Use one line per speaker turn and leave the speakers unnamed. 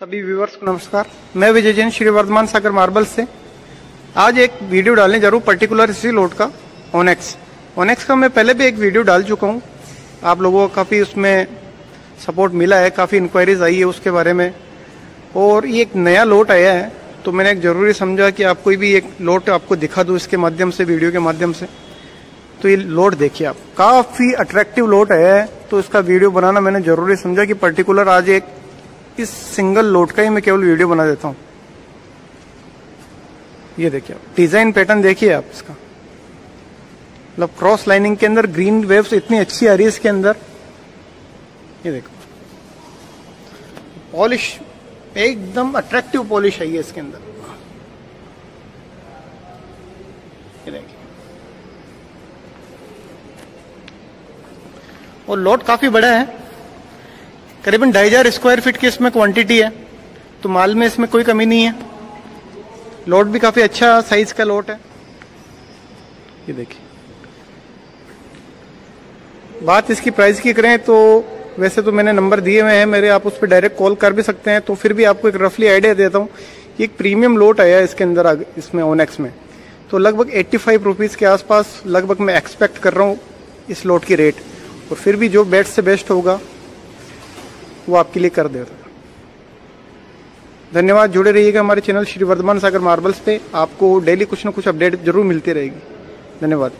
सभी व्यूवर्स को नमस्कार। मैं विजय जैन, श्री वर्धमान सागर मार्बल से। आज एक वीडियो डालने जा रहा हूँ पर्टिकुलर इसी लोड का ओनेक्स ओनेक्स का मैं पहले भी एक वीडियो डाल चुका हूँ। आप लोगों को काफ़ी उसमें सपोर्ट मिला है, काफ़ी इंक्वायरीज आई है उसके बारे में। और ये एक नया लोट आया है तो मैंने एक ज़रूरी समझा कि आप कोई भी एक लोट आपको दिखा दूँ इसके माध्यम से, वीडियो के माध्यम से। तो ये लोट देखिए आप। काफ़ी अट्रैक्टिव लोट आया है तो इसका वीडियो बनाना मैंने ज़रूरी समझा कि पर्टिकुलर आज एक इस सिंगल लोट का ही मैं केवल वीडियो बना देता हूँ। ये देखिए आप, डिज़ाइन पैटर्न देखिए आप इसका। मतलब क्रॉस लाइनिंग के अंदर, ग्रीन वेव्स इतनी अच्छी आ रही है इसके अंदर। ये देखो। पॉलिश, एकदम अट्रैक्टिव पॉलिश आई है इसके अंदर। ये देखिए। और लोट काफ़ी बड़ा है। करीबन ढाई हज़ार स्क्वायर फीट की इसमें क्वांटिटी है। तो माल में इसमें कोई कमी नहीं है। लोट भी काफ़ी अच्छा साइज़ का लोट है। ये देखिए। बात इसकी प्राइस की करें तो वैसे तो मैंने नंबर दिए हुए हैं, मेरे आप उस पर डायरेक्ट कॉल कर भी सकते हैं। तो फिर भी आपको एक रफली आइडिया देता हूँ कि एक प्रीमियम लोट आया है इसके अंदर इसमें ओनेक्स में। तो लगभग एट्टी फाइव रुपीज़ के आसपास लगभग मैं एक्सपेक्ट कर रहा हूँ इस लोट की रेट और फिर भी जो बेस्ट से बेस्ट होगा वो आपके लिए कर देता धन्यवाद, जुड़े रहिएगा हमारे चैनल श्री वर्धमान सागर मार्बल्स पे। आपको डेली कुछ ना कुछ अपडेट ज़रूर मिलती रहेगी। धन्यवाद।